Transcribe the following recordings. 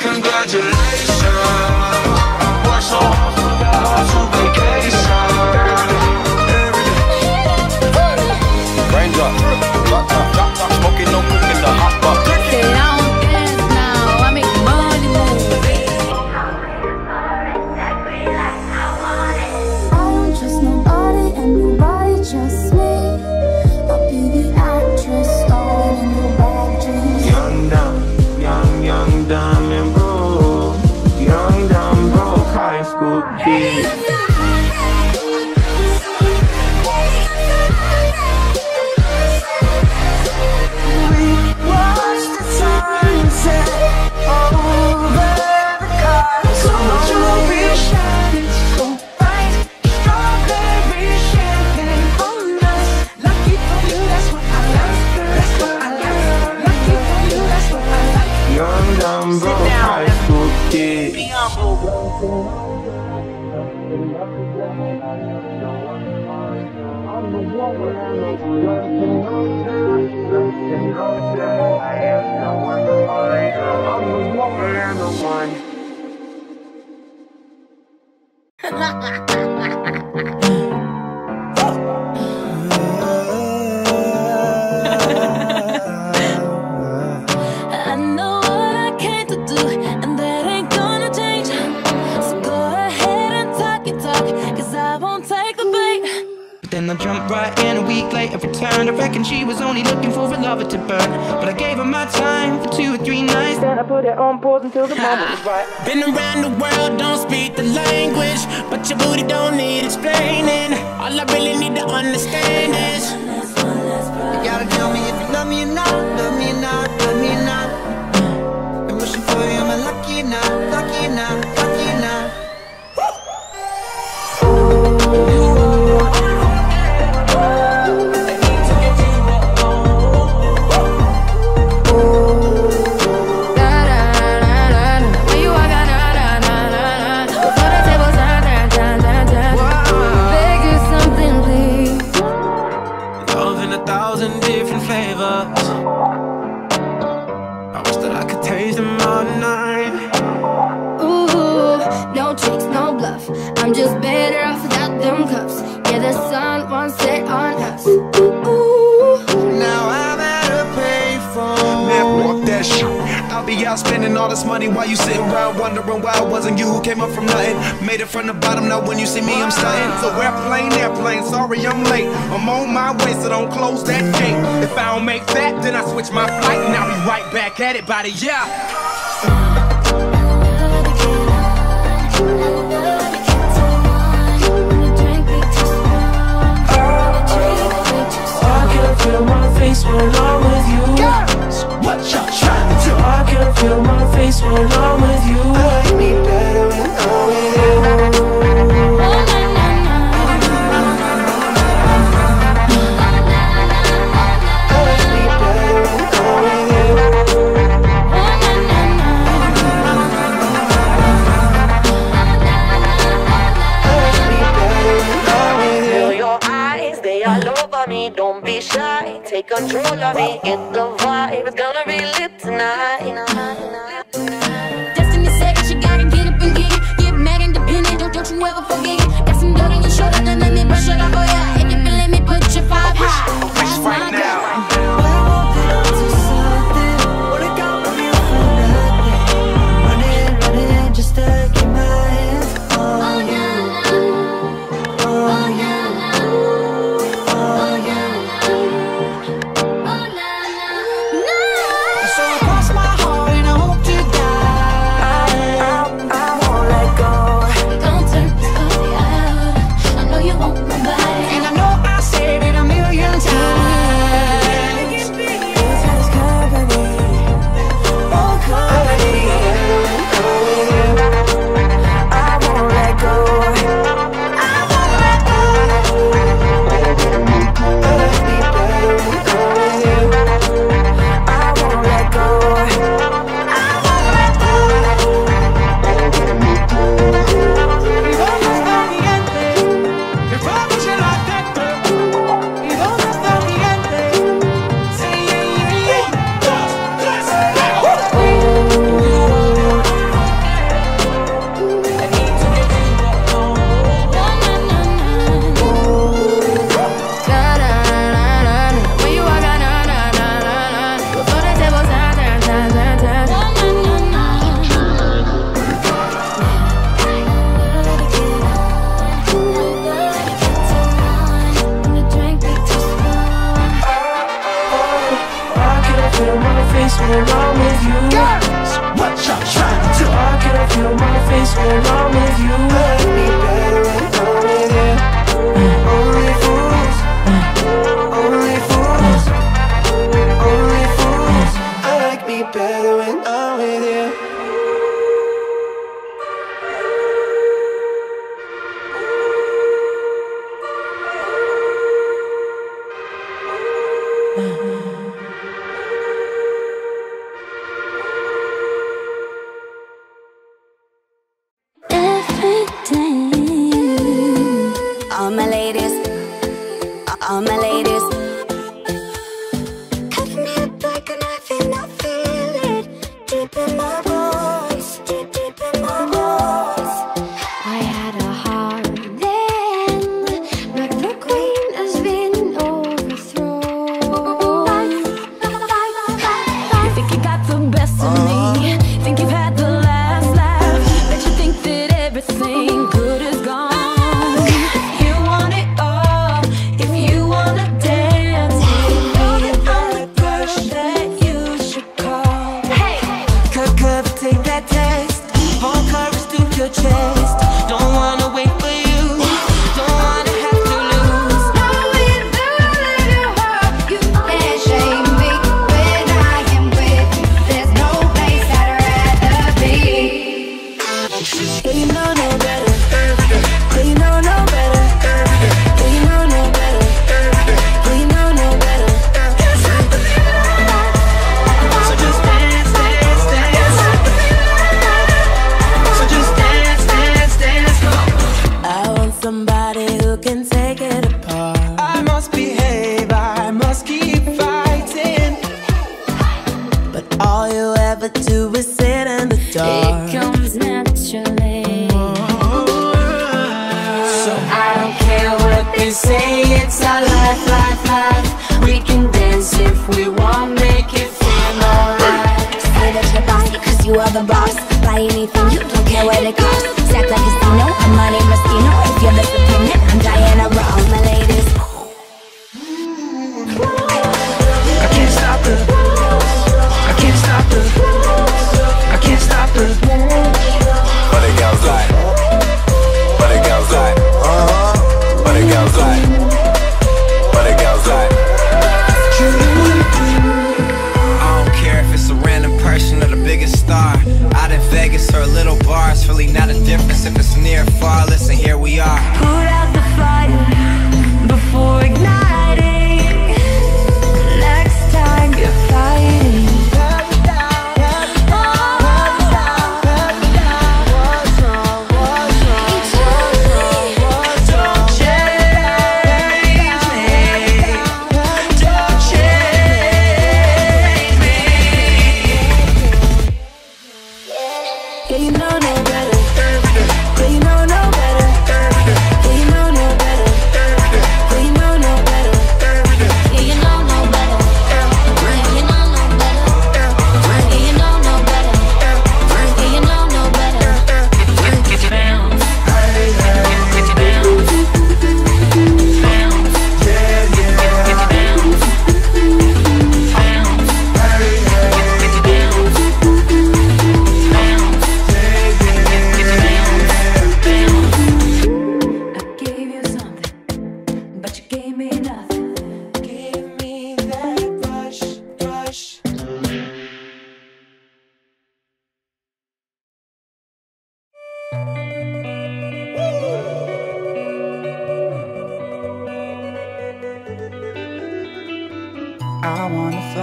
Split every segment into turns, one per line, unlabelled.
congratulations.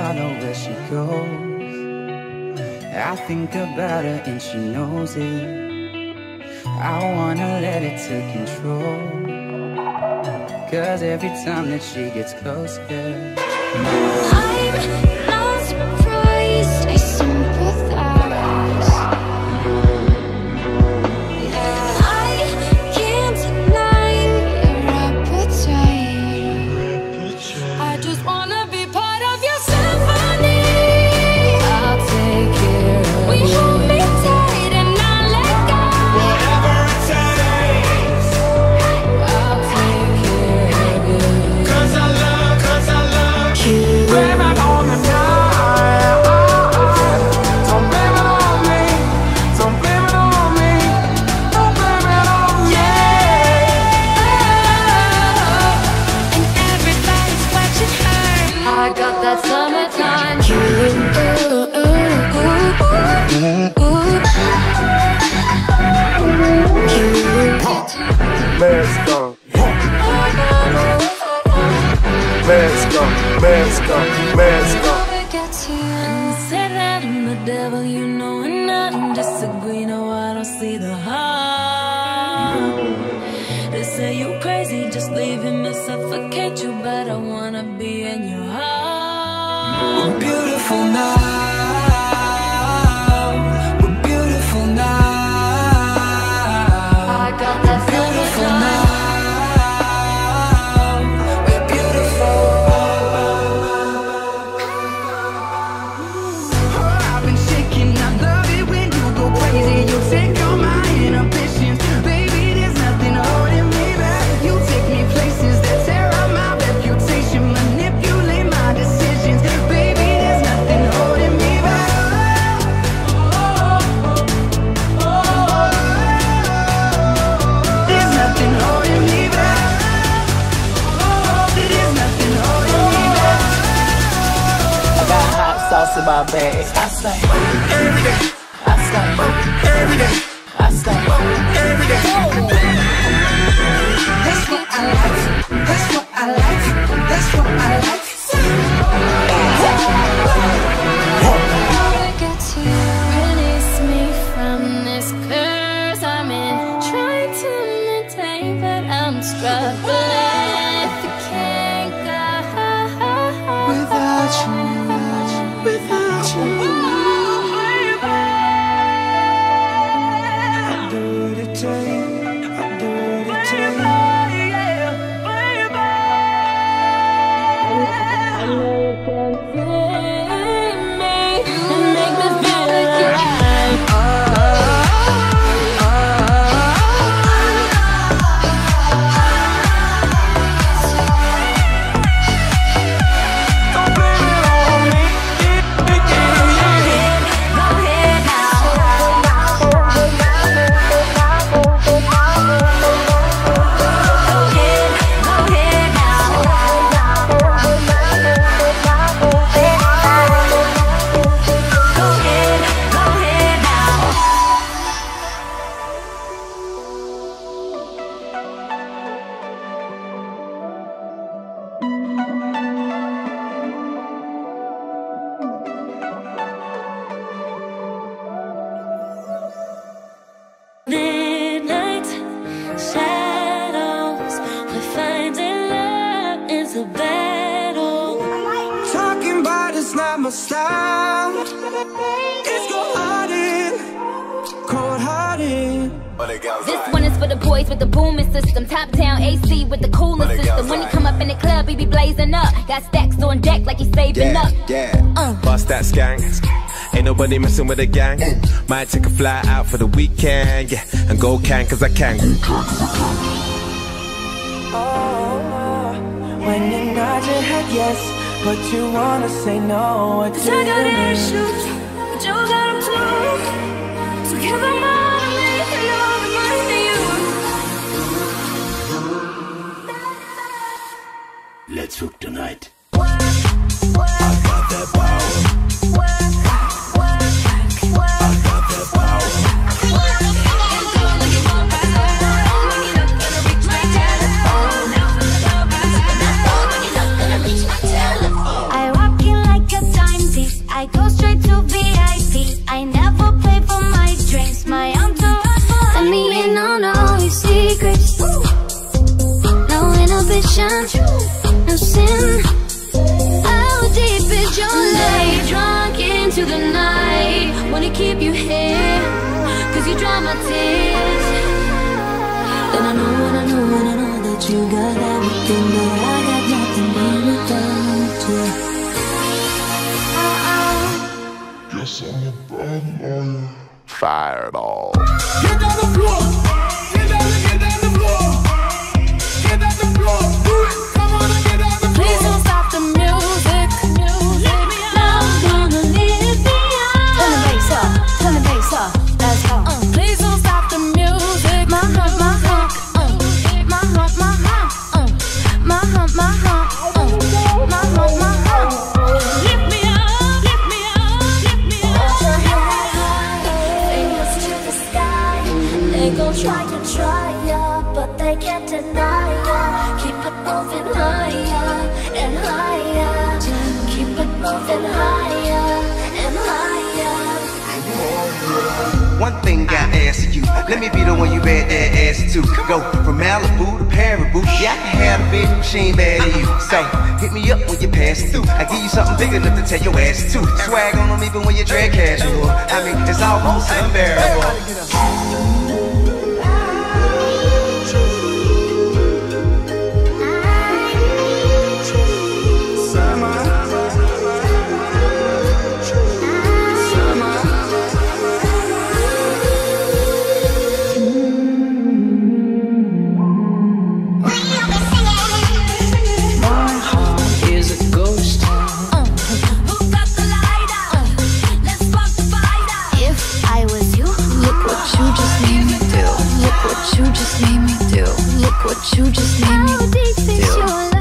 I know
where she goes. I think about her and she knows it. I wanna let it take control. Cause every time that she gets closer
say, I say,
every day. I say, every day. I say, every day.
That's what I like. That's what I like. That's what I like.
when
they messing with a gang. Might take a fly out for the weekend, yeah, and go can cause I can.
Oh, when you nod your head yes, but you wanna say no, what
do you
mean? Thing I ask you, let me be the one you bad that ass to. Go from Malibu to Paribu, yeah, I can have a big machine bad in you. So, hit me up when you pass through. I give you something big enough to tell your ass to. Swag on them even when you drag casual. I mean, it's almost unbearable.
You just made me do.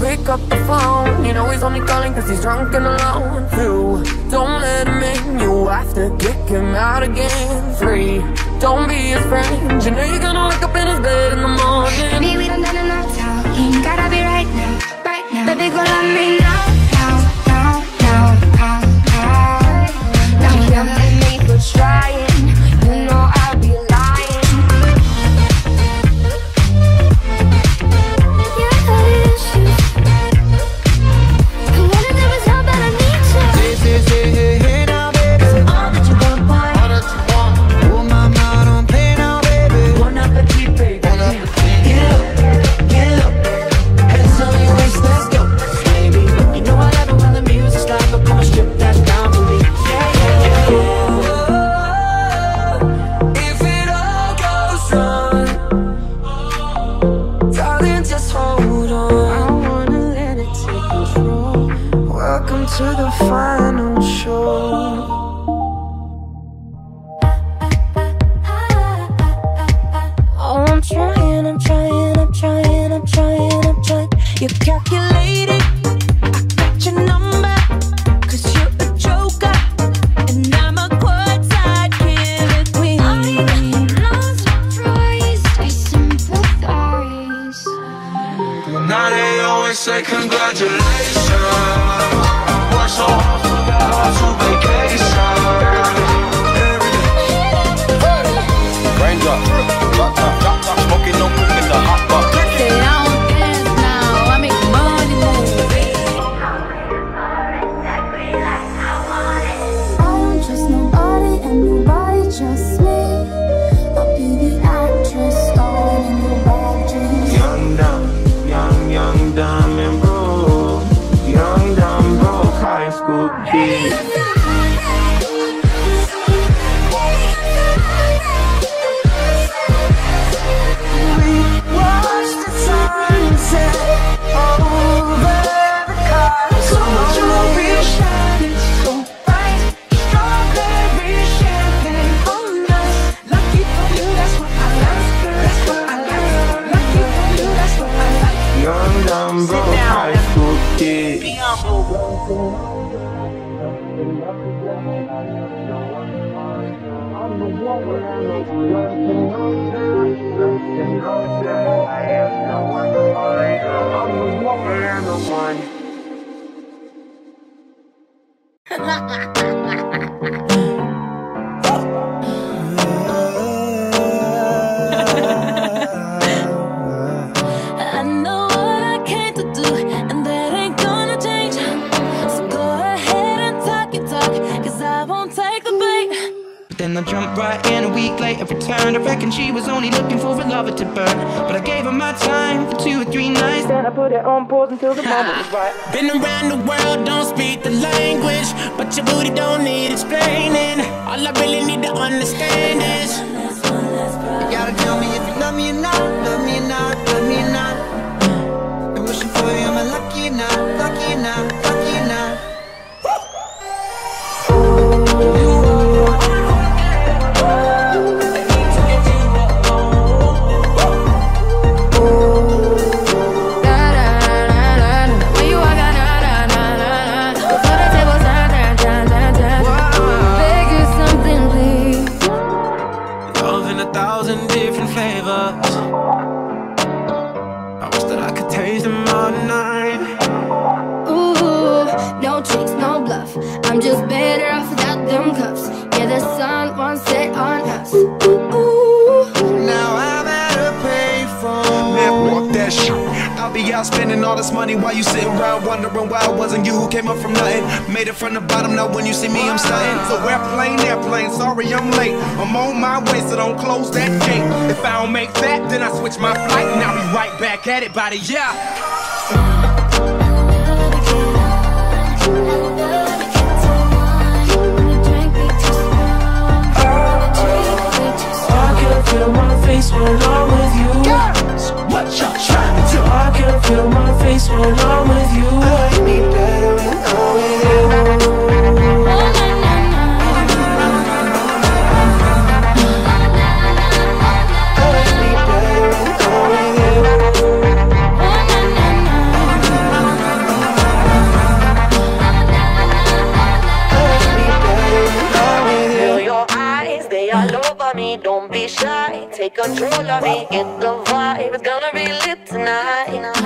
Pick up the phone. You know he's only calling cause he's drunk and alone. Two, don't let him in. You have to kick him out again. Three, don't be his friend. You know you're gonna wake up in his bed in the morning.
Baby, we don't gotta not talking. Gotta be right now, right now. Baby, go love me now, now, now, now, now, now. Now blame me for trying. You
time for two or three nights. Then I put it on pause until the moment was right.
Been around the world, don't speak the language. But your booty don't need explaining. All I really need to understand is.
You gotta tell me if you love me or not, love me or not, love me or not. I'm wishing for you, am I lucky or not, lucky or not,
out
spending all this money while you sitting around wondering why it wasn't you who came up from nothing. Made it from the bottom, now when you see me, I'm stunting. So airplane, airplane, sorry I'm late. I'm on my way, so don't close that gate. If I don't make that, then I switch my flight and I'll be right back at it by the yeah.
I can feel my face when I'm with you. What can feel my face when I'm with you. I be better when I'm with you.
Control of me. Get the vibe, it's gonna be lit tonight.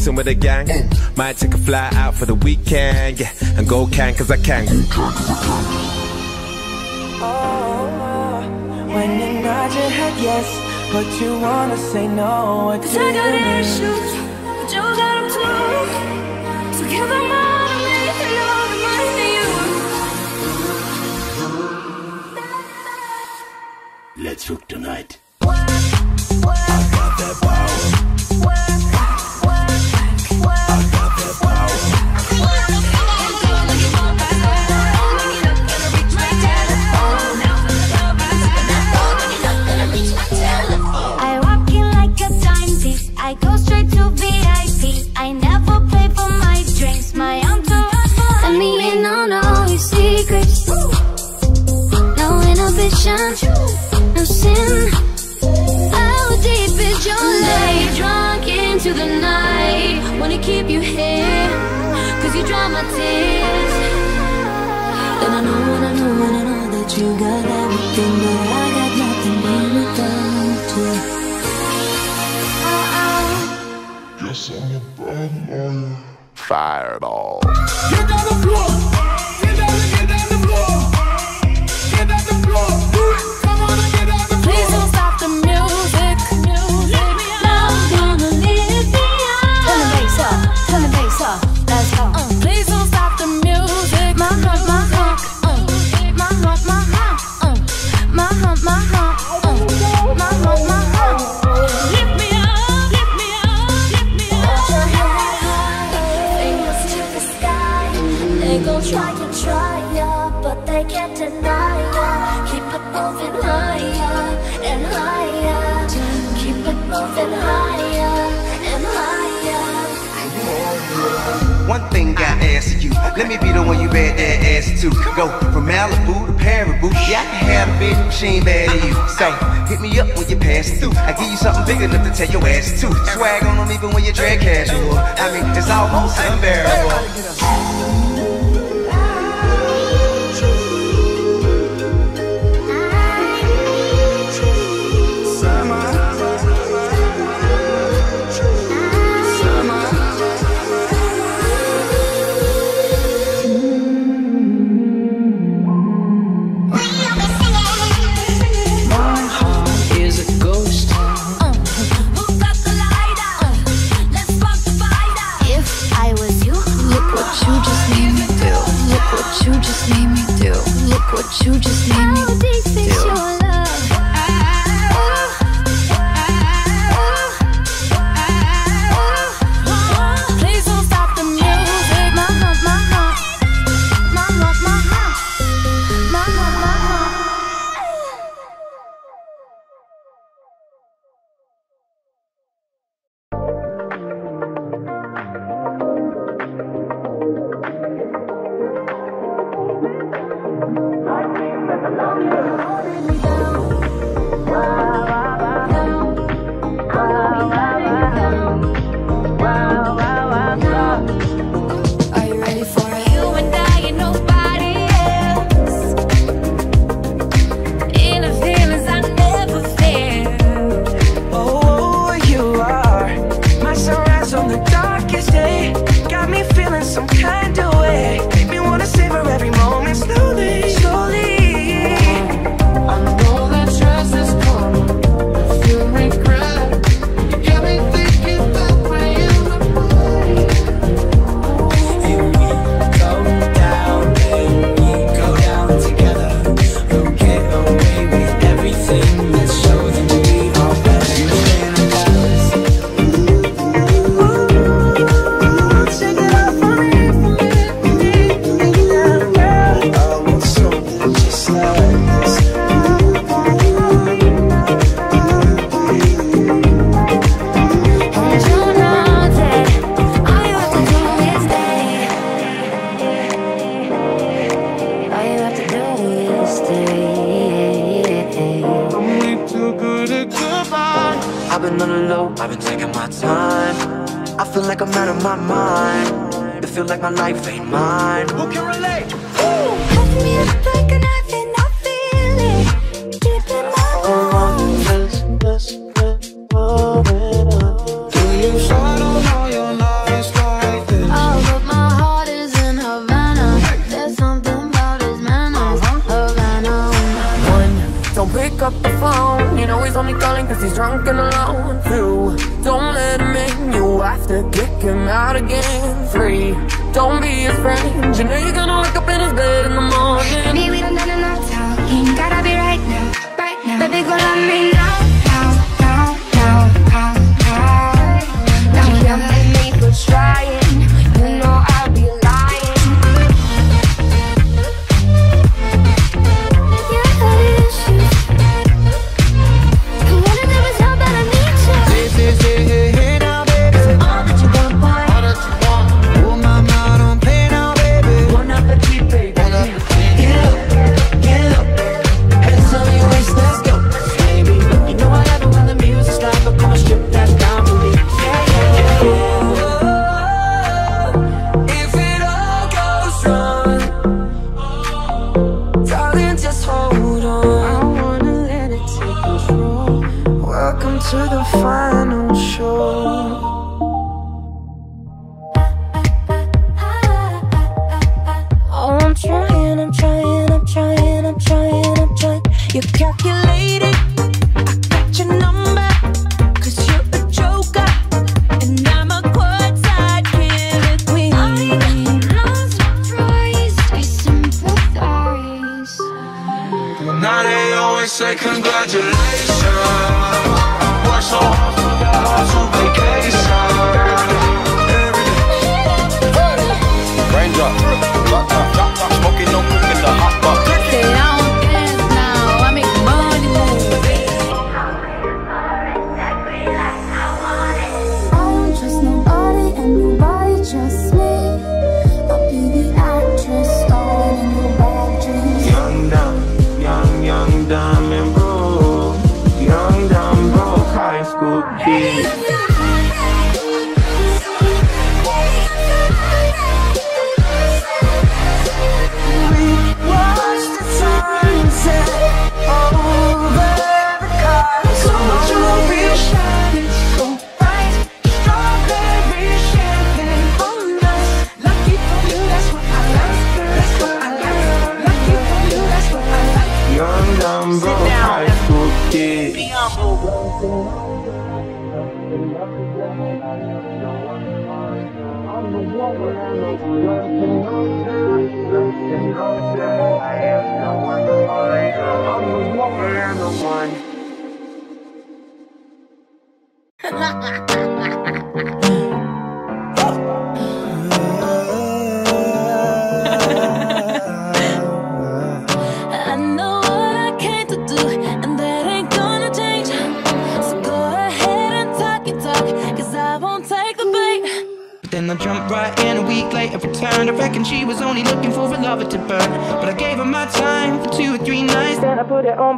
messing with a gang. Might take a fly out for the weekend, yeah, and go can cause I can.
Oh, when you nod your head yes, but you wanna say no, what do you mean?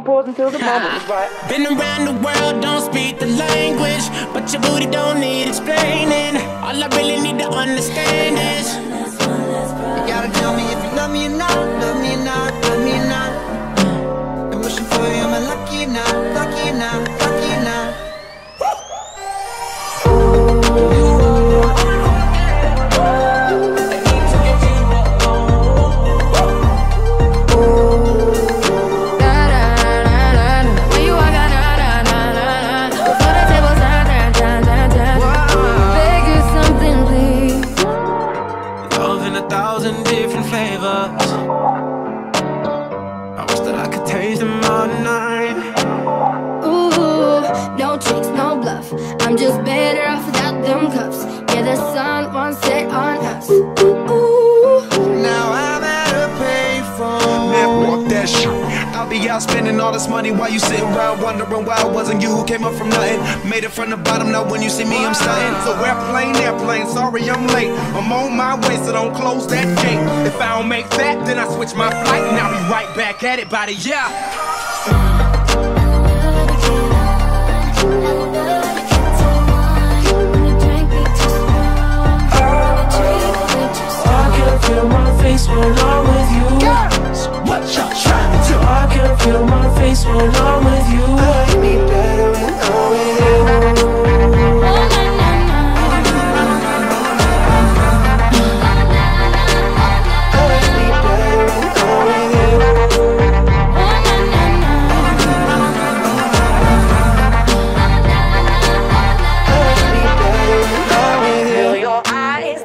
until the moment right.
Been around the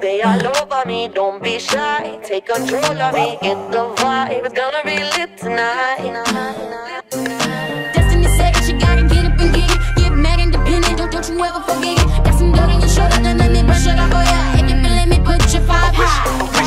They all over me, don't be shy. Take control of me, get the vibe. It's gonna be lit tonight.
Destiny said that you gotta get up and get it. Get mad independent, don't, don't you ever forget it. Got some dirt on your shoulder, then let me brush it off. Oh, For ya If you feel me, put your five high.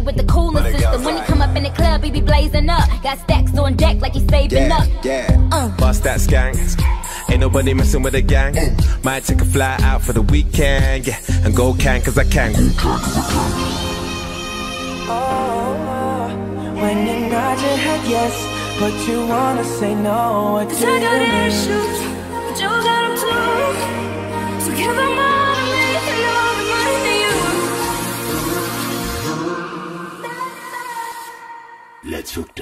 With
the
cooling system. When he come up in the club, he be blazing up. Got stacks on deck like he saving
yeah,
up.
Yeah.
Uh.
Bust that skank. Ain't nobody messing with a gang. Might take a fly out for the weekend. Yeah. And go can cause I can.
Oh, when you nod your head yes, but you wanna say no. What do you mean?
Zug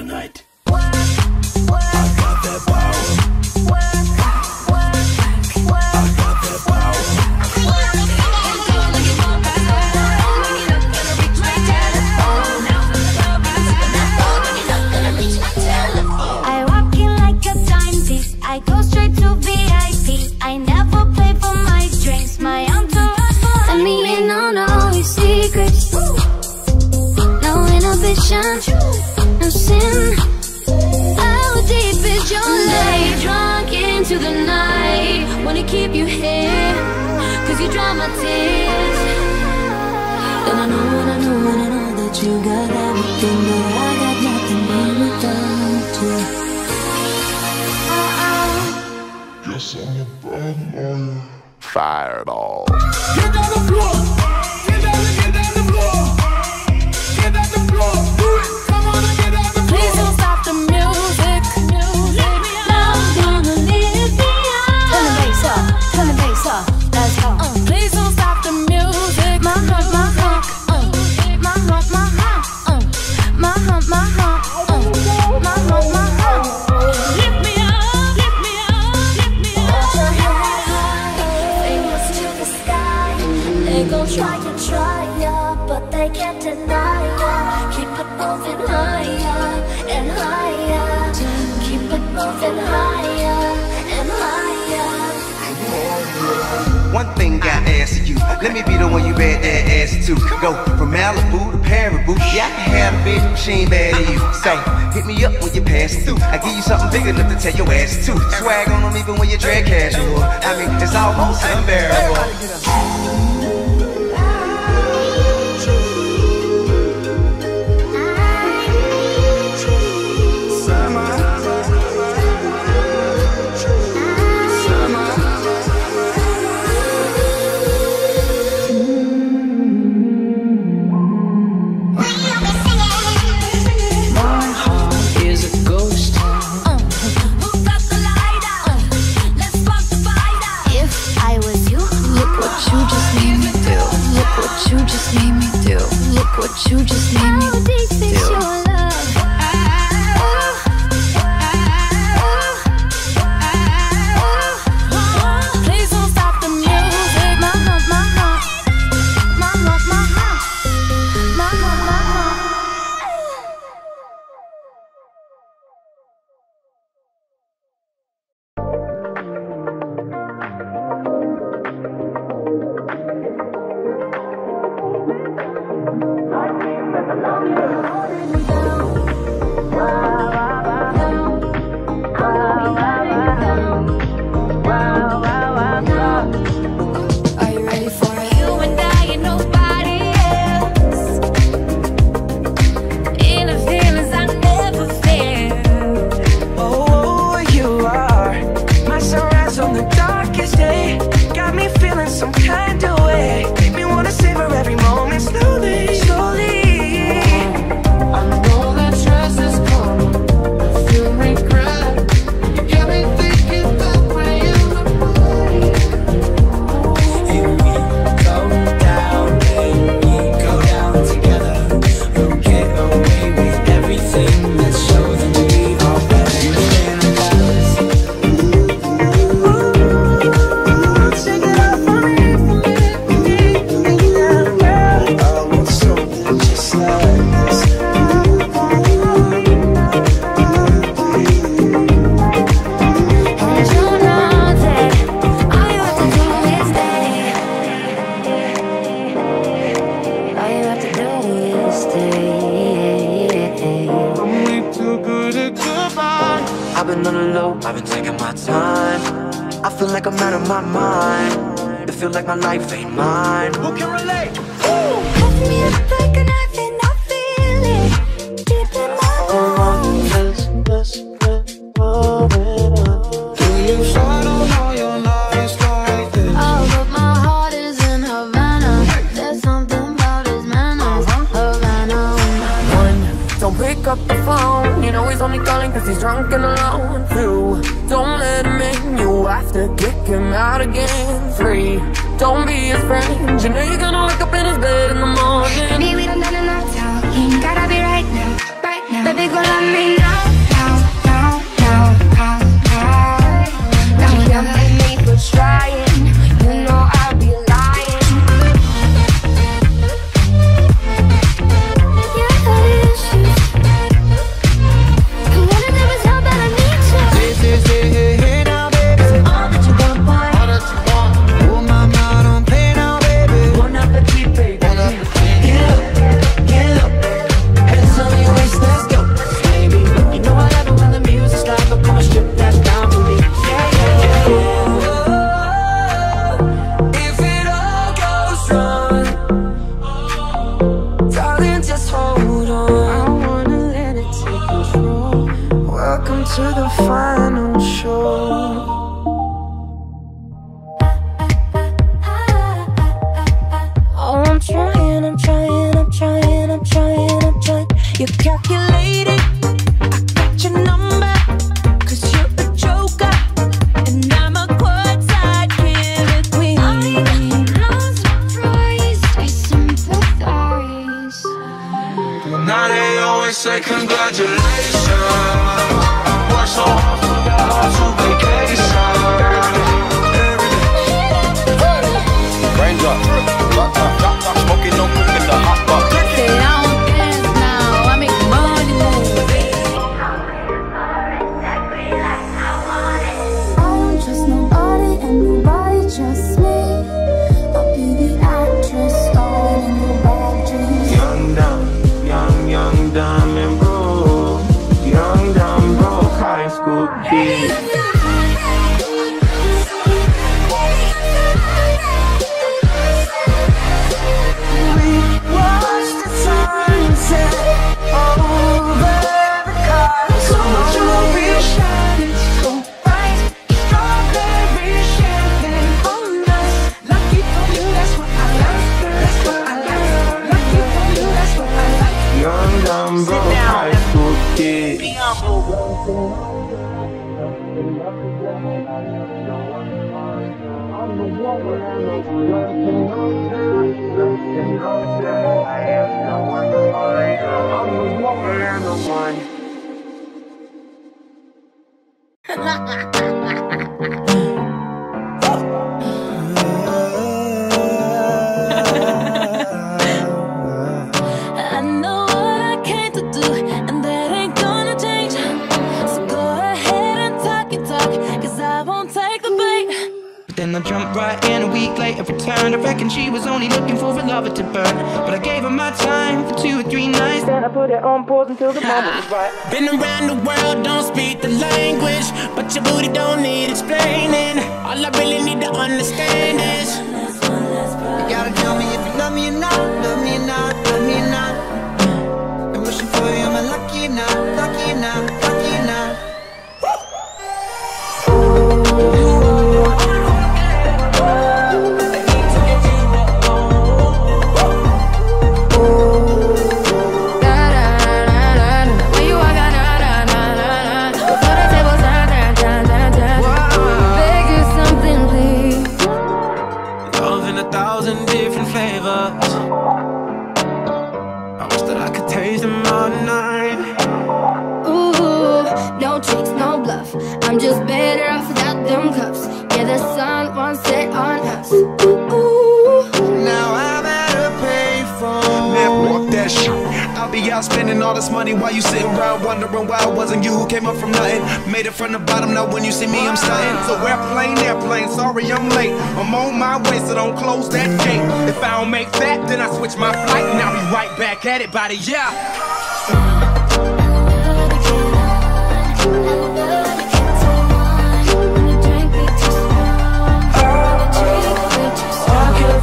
came
up from nothing. Made it from the bottom, now when you see me, I'm stunting.
So airplane, airplane, sorry I'm late. I'm on my way, so don't close that gate. If I don't make that, then I switch my flight, and I'll be right back at it by the yeah.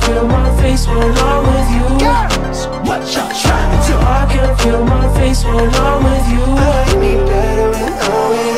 feel my face when I'm with you. What y'all trying to do? I can feel my face when I'm with you. I need better.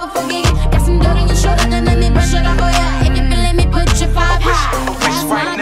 Got some dirt on your shoulder, then let me brush it off, oh yeah. Let me put your five high. That's
right.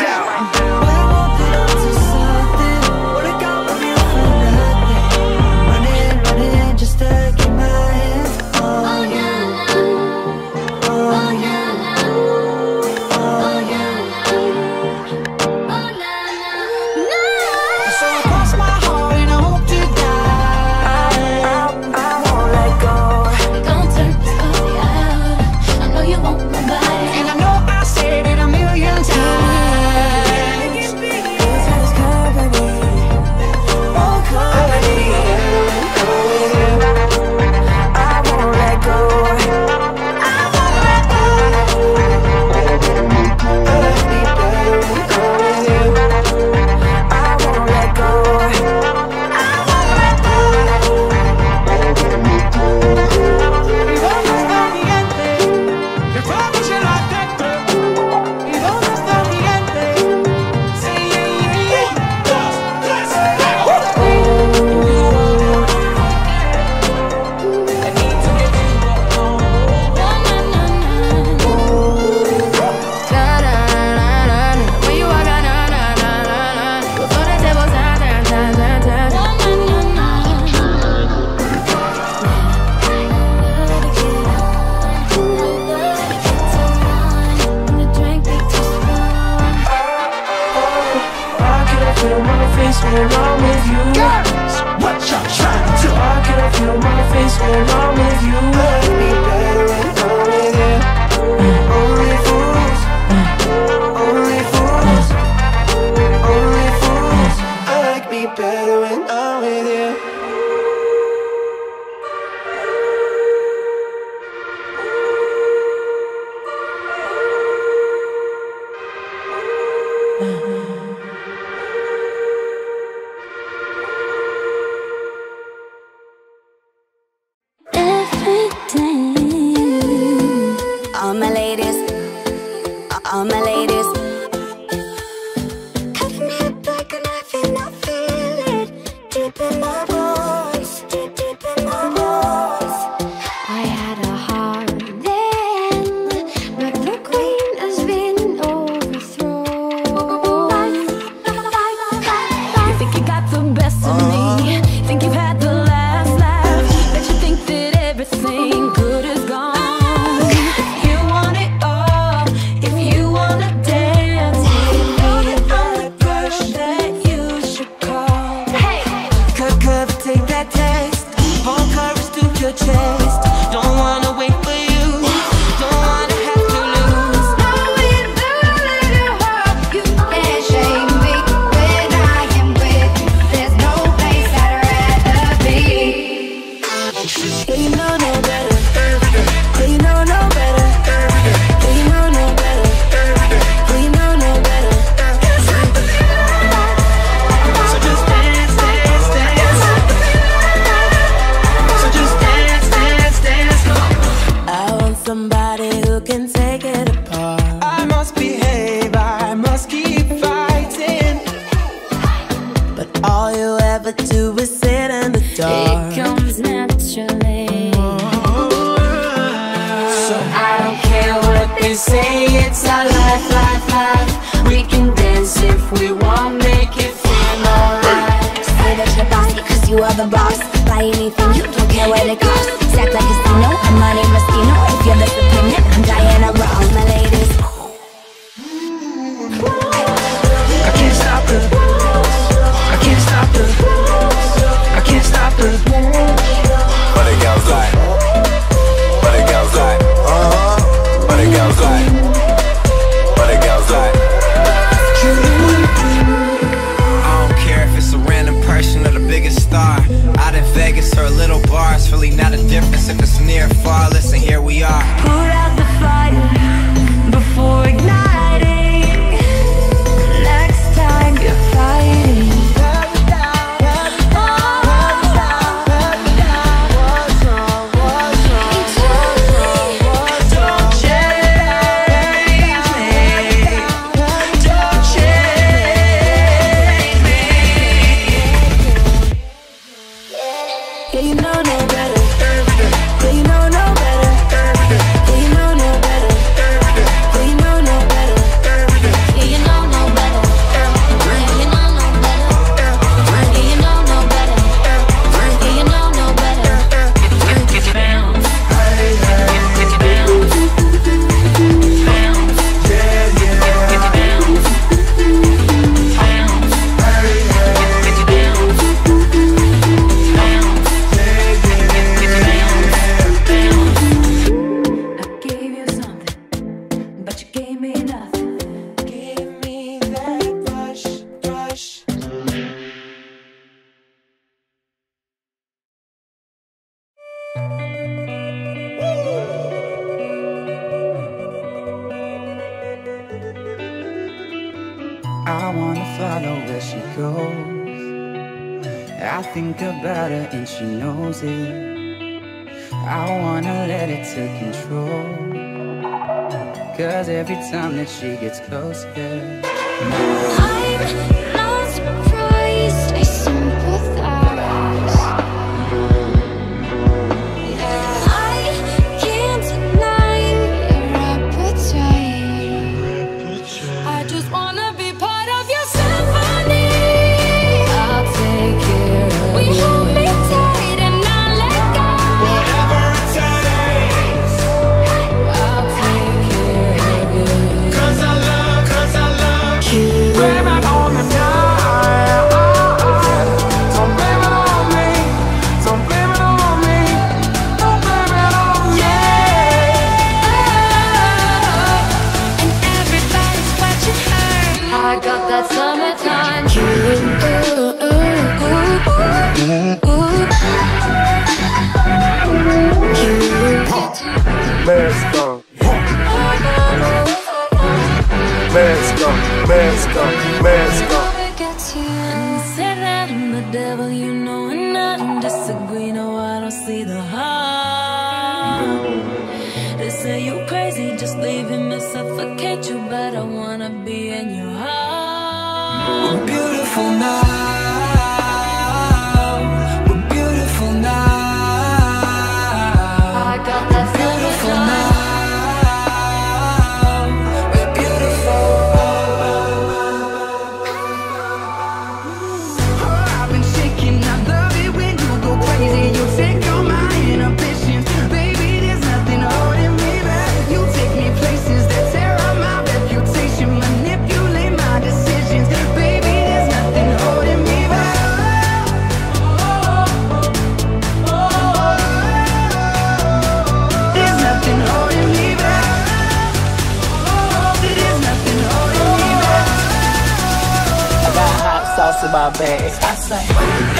Yeah,
you
know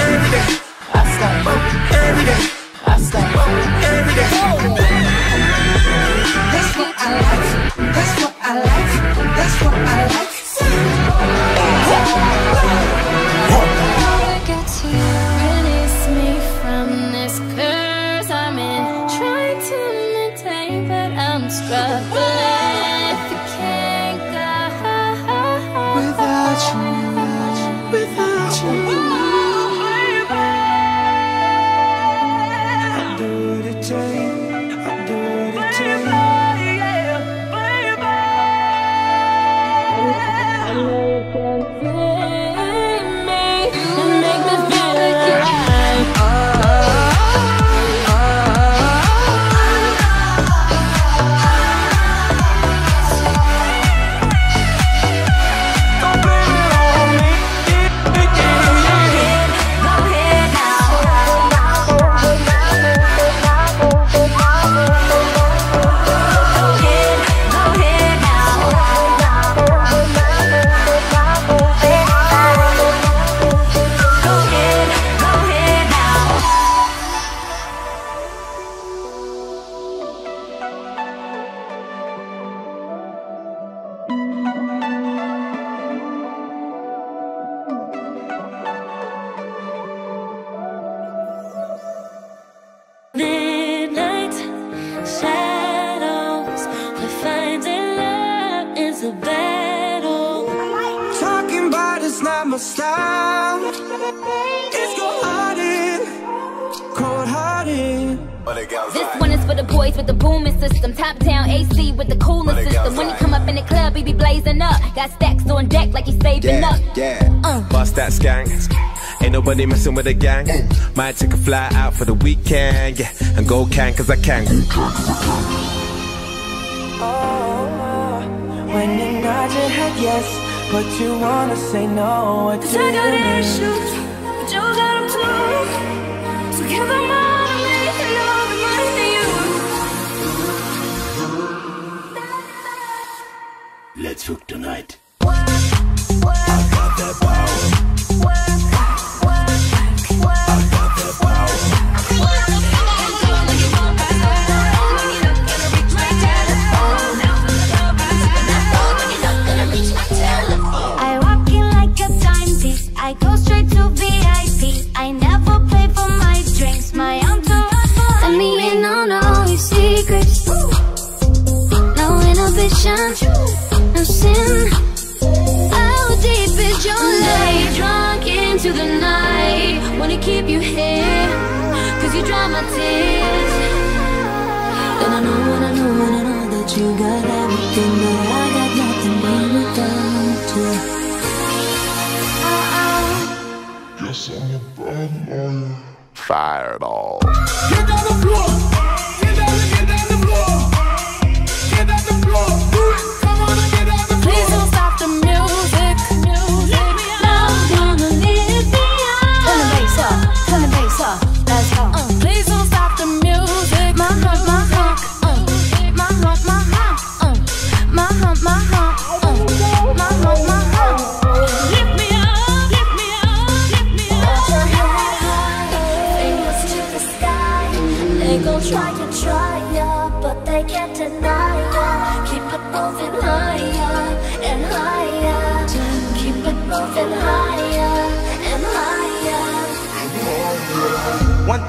every
day. I
start working every day. I start working every day.
That's what I like. That's what I like. That's what I like.
they messing with a gang. Might take a fly out for the weekend, yeah, and go can cause I can.
Oh, when you nod your head yes, but you wanna say no, what do you mean?
i'm your bad.
Fireball.
Get down the floor. Get down, get down the floor. Get down the floor.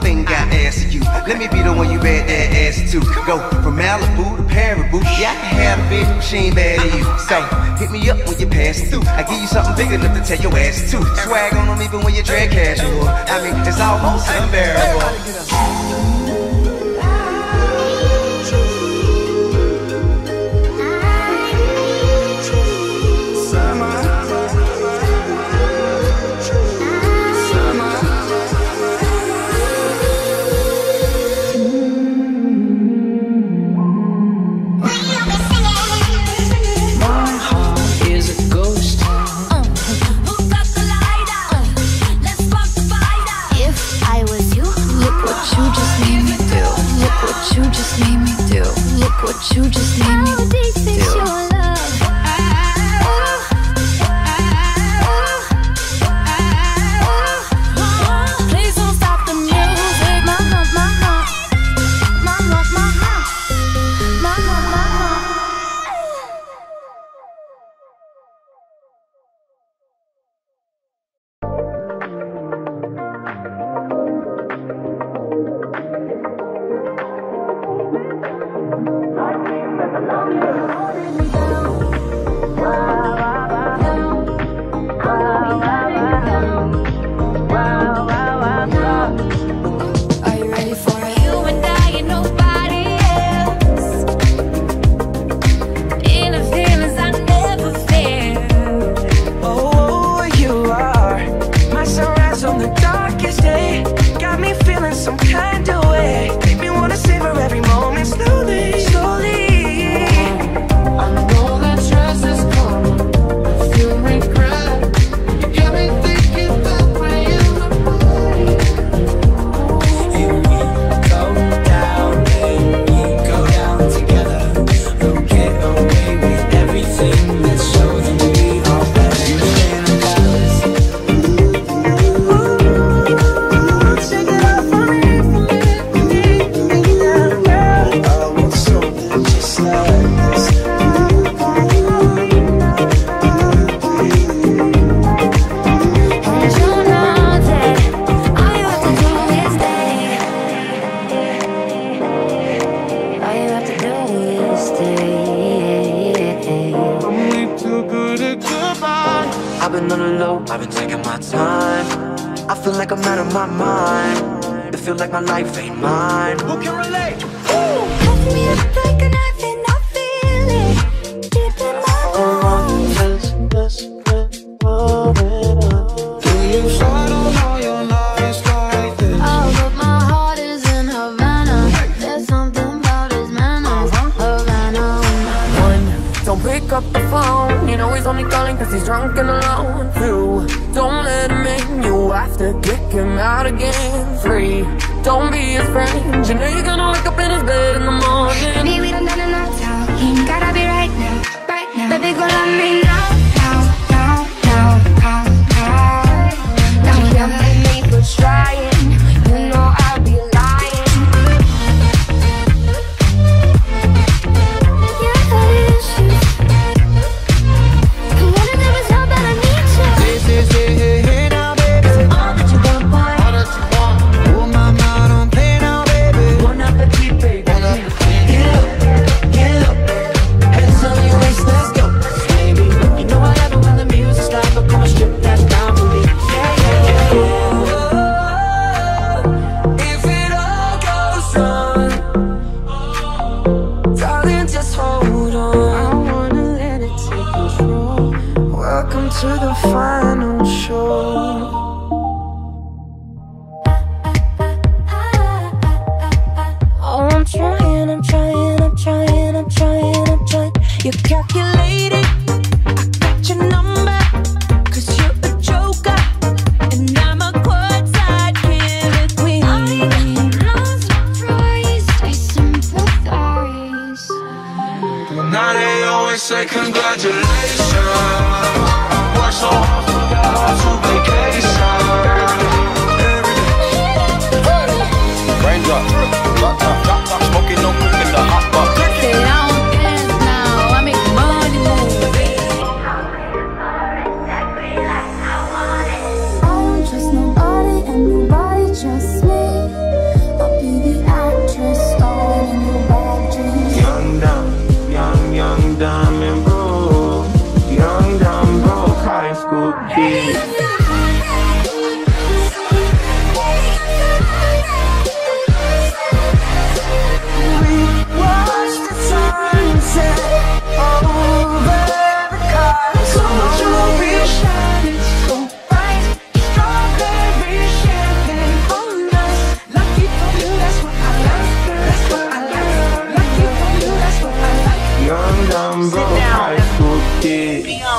thing I ask you. Let me be the one you bad that ass to. Go from Malibu to Paris, boo. Yeah, I can have a big machine bad at you. So hit me up when you pass through. I give you something big enough to tell your ass to. Swag on them even when you drag casual. I mean, it's almost unbearable.
you just made me.
like my life ain't mine. Who can relate?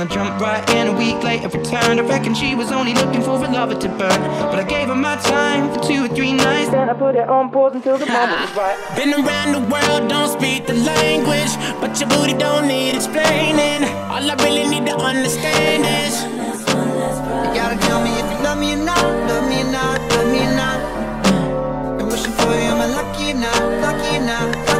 I
jumped right in. A week later returned I reckon she was only looking for a lover to burn. But I gave her my time for two or three nights. Then I put it on pause until the moment was right.
Been around the world, don't speak the language. But your booty don't need explaining. All I really need to understand is
You gotta tell me if you love me or not. Love me or not, love me or not. I'm wishing for you, am I lucky or not, lucky or not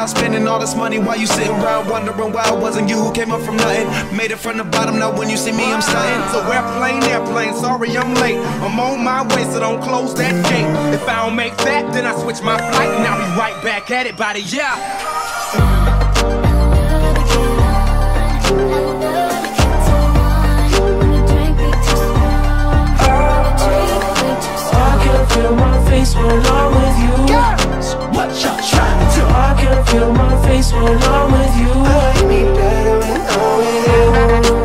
y'all spending all this money while you sitting around wondering why it wasn't you who came up from nothing. Made it from the bottom, now when you see me, I'm stunting.
So airplane, airplane, sorry I'm late. I'm on my way, so don't close that gate. If I don't make that, then I switch my flight, and I'll be right back at it, buddy. Yeah.
feel my face when I'm with you. What y'all trying to do? can feel my face when I'm with you. I like me better when I'm with you.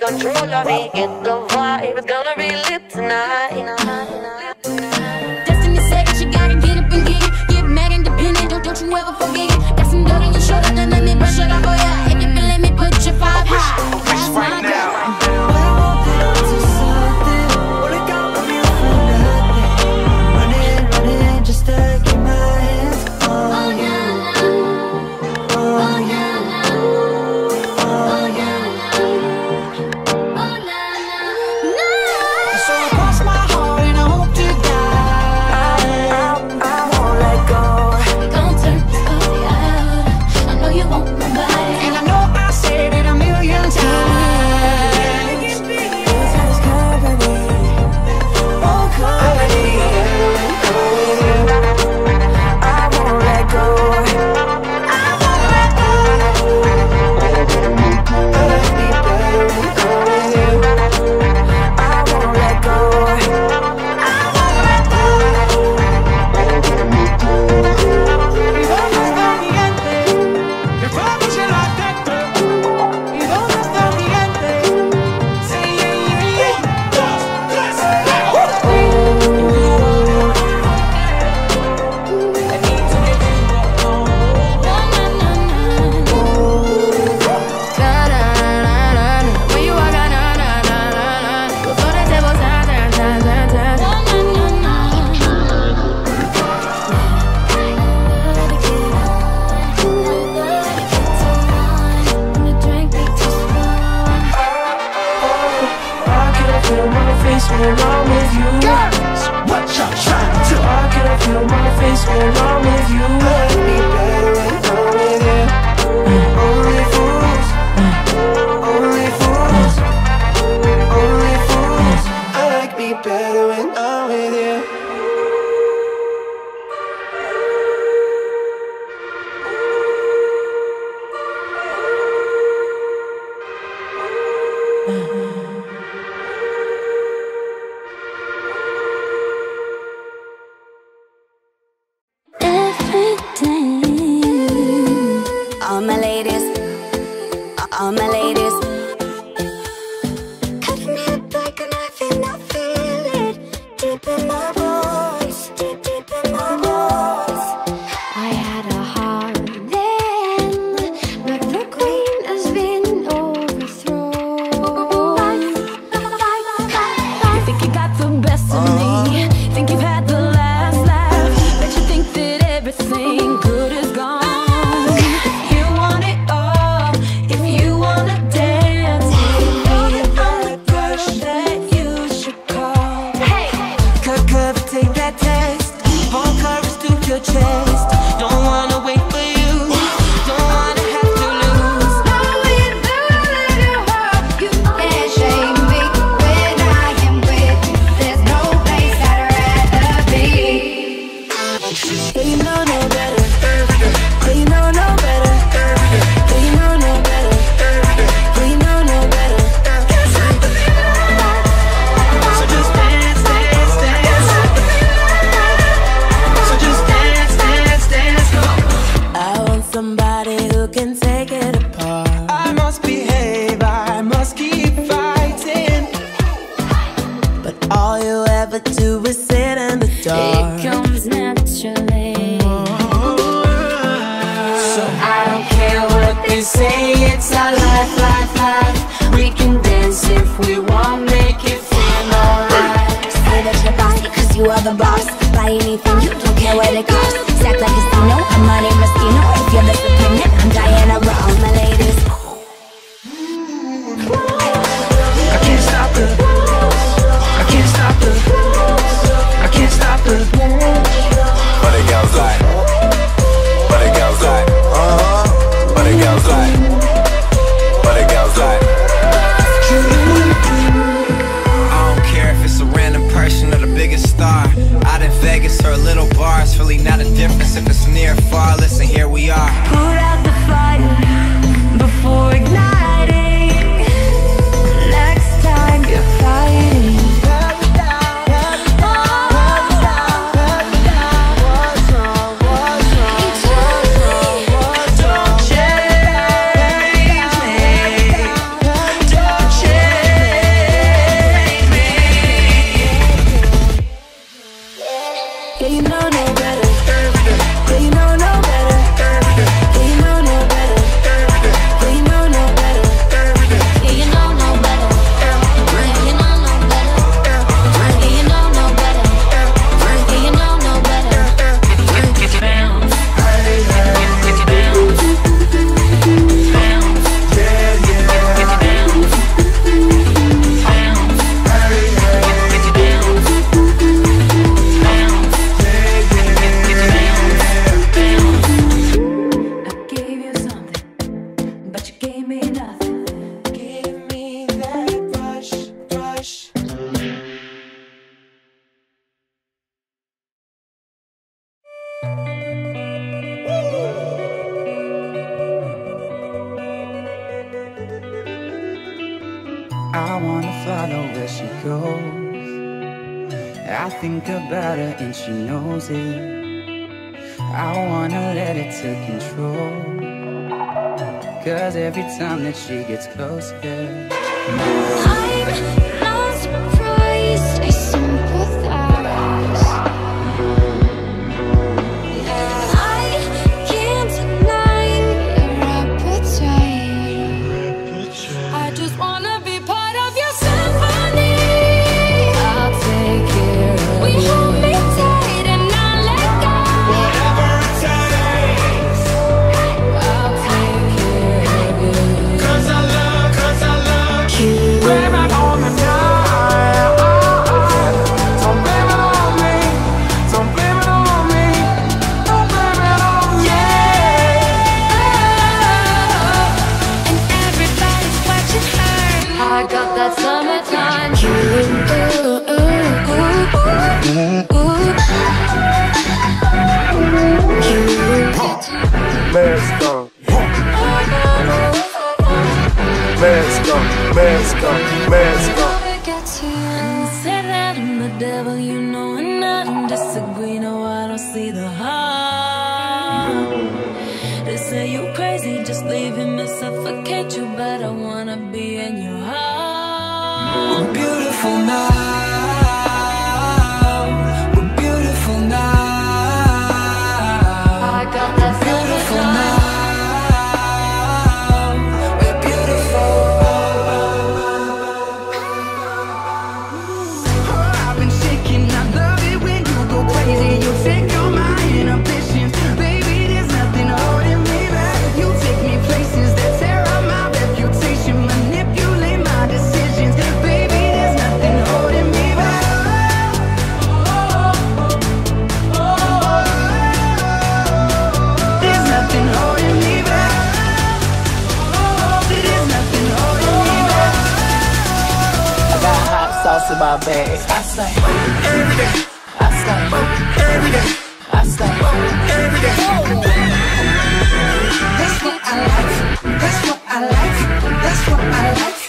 control of me. Get the vibe, it's gonna be lit tonight.
never do
is
sit in the dark.
It comes naturally.
So I don't care what they say, it's our life, life, life. We can dance if we want, make it feel alright.
Say that you're boss, cause you are the boss. Buy anything, you don't care what it costs. Act like a casino, I'm Monte Moschino. If you're the opinion, I'm Diana Ross. My
latest. summertime.
Mask on. Mask on. Mask on. Mask on.
night. my
bag. I say every day. I say every day. I say every day.
That's what I like. That's what I like. That's what I like.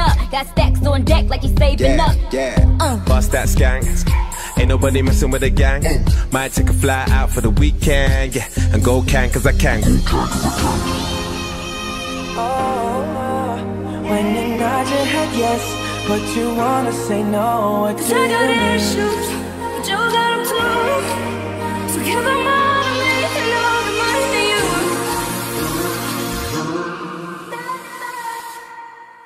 up. Got stacks on deck like he's saving
yeah,
up.
Yeah.
Uh.
Bust that skank. Ain't nobody messing with a gang. Mm. Might take a fly out for the weekend. Yeah. And go can cause I can.
Oh, when you nod your head yes, but you wanna say no. What do
I got
mean?
issues, but got them too. So give them
up.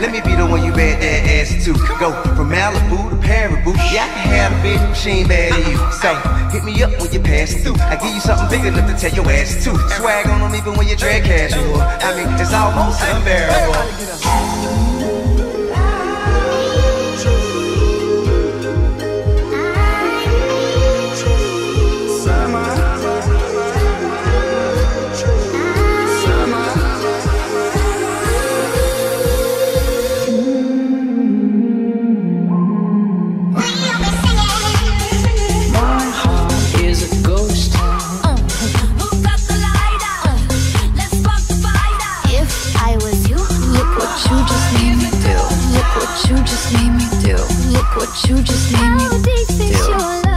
let me be the one you bet that ass to. Go from Malibu to Paribu. Yeah, I can have a she ain't bad you. So hit me up when you pass through. I give you something big enough to tell your ass to. Swag on them even when you drag casual. I mean, it's almost unbearable. you just made me. life